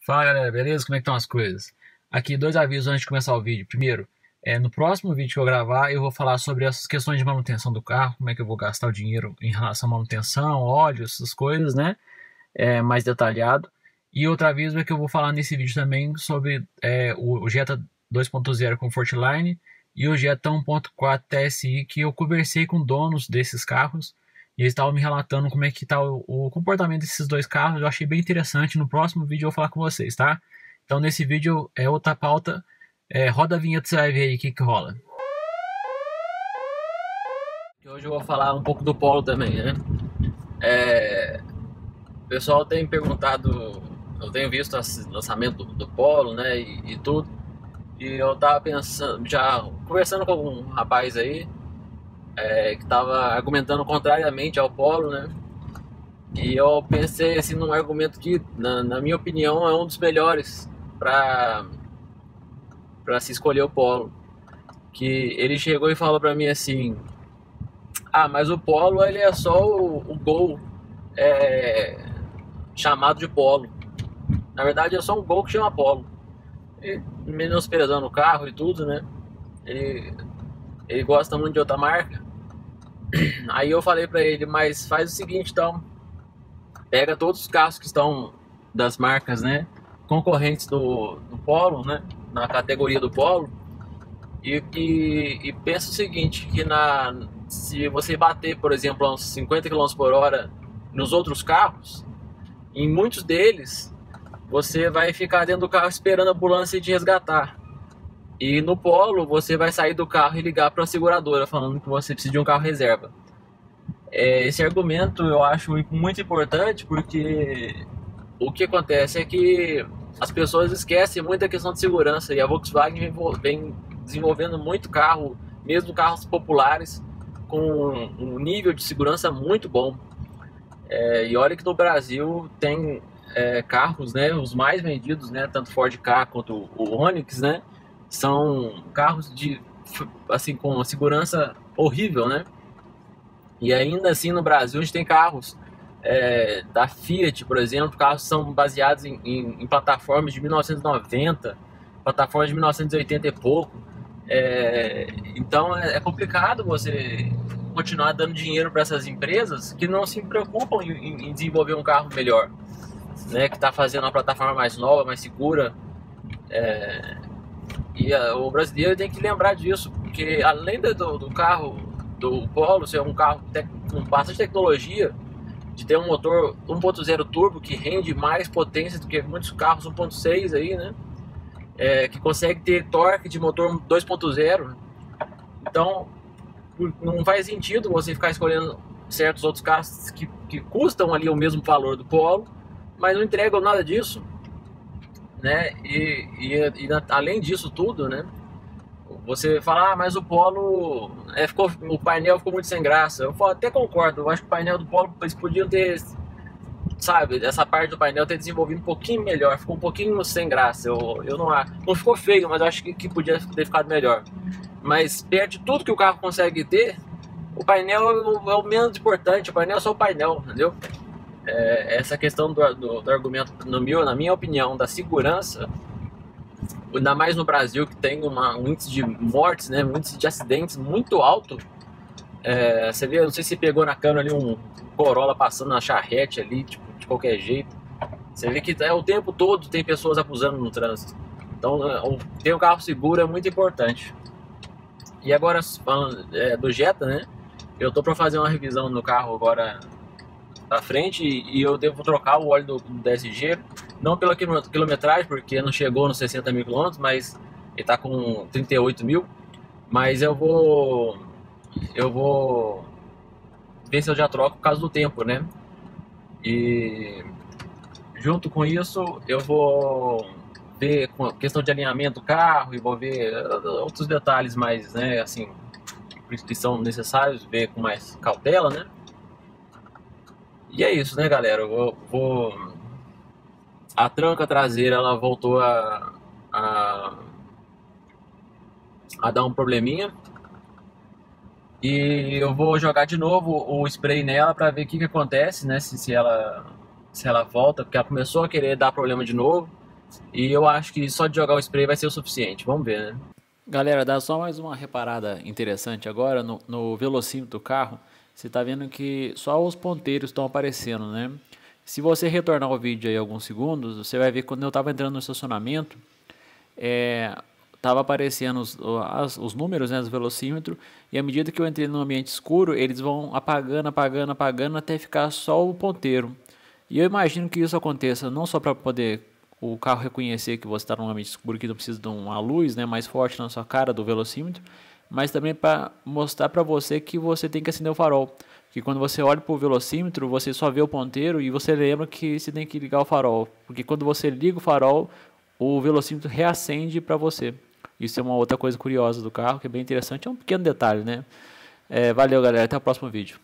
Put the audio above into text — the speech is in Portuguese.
Fala galera, beleza? Como é que estão as coisas? Aqui dois avisos antes de começar o vídeo. Primeiro, é, no próximo vídeo que eu gravar, eu vou falar sobre essas questões de manutenção do carro, como é que eu vou gastar o dinheiro em relação à manutenção, óleo, essas coisas, né? É, mais detalhado. E outro aviso é que eu vou falar nesse vídeo também sobre é, o, Jetta 2.0 Comfortline e o Jetta 1.4 TSI, que eu conversei com donos desses carros e eles estavam me relatando como é que tá o, o, comportamento desses dois carros. Eu achei bem interessante. No próximo vídeo eu vou falar com vocês, tá? Então nesse vídeo é outra pauta. É, roda a vinheta, você vai ver aí o que, que rola. Hoje eu vou falar um pouco do Polo também, né? É, o pessoal tem perguntado, eu tenho visto o lançamento do, do Polo, né? E, e tudo. E eu tava pensando, já conversando com um rapaz aí, é, que estava argumentando contrariamente ao Polo, né? E eu pensei assim num argumento que, na, na minha opinião, é um dos melhores para para se escolher o Polo. Que ele chegou e falou para mim assim: Ah, mas o Polo ele é só o, o Gol é, chamado de Polo. Na verdade é só um Gol que chama Polo. E, menosprezando o carro e tudo, né? Ele, ele gosta muito de outra marca. Aí eu falei para ele, mas faz o seguinte então, pega todos os carros que estão das marcas, né, concorrentes do, do Polo, né, na categoria do Polo, e, e, e pensa o seguinte, que na, se você bater, por exemplo, uns 50 km por hora nos outros carros, em muitos deles, você vai ficar dentro do carro esperando a ambulância te resgatar. E no Polo, você vai sair do carro e ligar para a seguradora falando que você precisa de um carro reserva. É, esse argumento eu acho muito importante porque o que acontece é que as pessoas esquecem muito a questão de segurança e a Volkswagen vem desenvolvendo muito carro, mesmo carros populares, com um nível de segurança muito bom. É, e olha que no Brasil tem é, carros, né, os mais vendidos, né, tanto Ford Ka quanto o Onix, né, são carros de assim com uma segurança horrível, né? E ainda assim no Brasil a gente tem carros é, da Fiat, por exemplo, carros são baseados em, em, em, plataformas de 1990, plataformas de 1980 e pouco. É, então é, é complicado você continuar dando dinheiro para essas empresas que não se preocupam em, em desenvolver um carro melhor, né? Que está fazendo uma plataforma mais nova, mais segura. É, e a, o brasileiro tem que lembrar disso, porque além do, do carro, do Polo ser um carro com bastante tecnologia, de ter um motor 1.0 turbo que rende mais potência do que muitos carros 1.6 aí, né? É, que consegue ter torque de motor 2.0. Então, não faz sentido você ficar escolhendo certos outros carros que, que custam ali o mesmo valor do Polo, mas não entregam nada disso né? E, e, e, além disso tudo, né? Você fala, ah, mas o Polo é, ficou, o painel ficou muito sem graça. Eu até concordo. Eu acho que o painel do Polo eles podiam ter, sabe, essa parte do painel ter desenvolvido um pouquinho melhor. Ficou um pouquinho sem graça. Eu, eu não não ficou feio, mas eu acho que, que podia ter ficado melhor. Mas perto de tudo que o carro consegue ter, o painel é é o menos importante. O painel é só o painel, entendeu? É, essa questão do, do, do, argumento, no meu, na minha opinião, da segurança, ainda mais no Brasil, que tem uma, um índice de mortes, né, um índice de acidentes muito alto. É, você vê, não sei se pegou na câmera ali um Corolla passando na charrete ali, tipo, de qualquer jeito. Você vê que é, o tempo todo tem pessoas abusando no trânsito. Então, é, ter um carro seguro é muito importante. E agora, falando é, do Jetta, né? Eu tô para fazer uma revisão no carro agora para frente e eu devo trocar o óleo do, do DSG, não pela quilometragem, porque não chegou nos 60 mil quilômetros, mas ele está com 38 mil, mas eu vou eu vou ver se eu já troco por causa do tempo, né? E junto com isso eu vou ver com a questão de alinhamento do carro e vou ver outros detalhes mais, né, assim, que são necessários, ver com mais cautela, né? E é isso, né, galera? Eu vou, vou... A tranca traseira ela voltou a, a, a dar um probleminha. E eu vou jogar de novo o spray nela para ver o que, que acontece, né? Se, se, ela, se ela volta, porque ela começou a querer dar problema de novo. E eu acho que só de jogar o spray vai ser o suficiente. Vamos ver, né? Galera, dá só mais uma reparada interessante agora no, no velocímetro do carro. Você está vendo que só os ponteiros estão aparecendo, né? Se você retornar o vídeo aí alguns segundos, você vai ver que quando eu estava entrando no estacionamento, é, aparecendo os, as, os números né, do velocímetro, e à medida que eu entrei no ambiente escuro, eles vão apagando, apagando, apagando, até ficar só o ponteiro. E eu imagino que isso aconteça não só para poder o carro reconhecer que você está num ambiente escuro que não precisa de uma luz né, mais forte na sua cara do velocímetro, mas também para mostrar para você que você tem que acender o farol que quando você olha para o velocímetro, você só vê o ponteiro e você lembra que você tem que ligar o farol. Porque quando você liga o farol, o velocímetro reacende para você. Isso é uma outra coisa curiosa do carro, que é bem interessante. É um pequeno detalhe, né? É, valeu, galera. Até o próximo vídeo.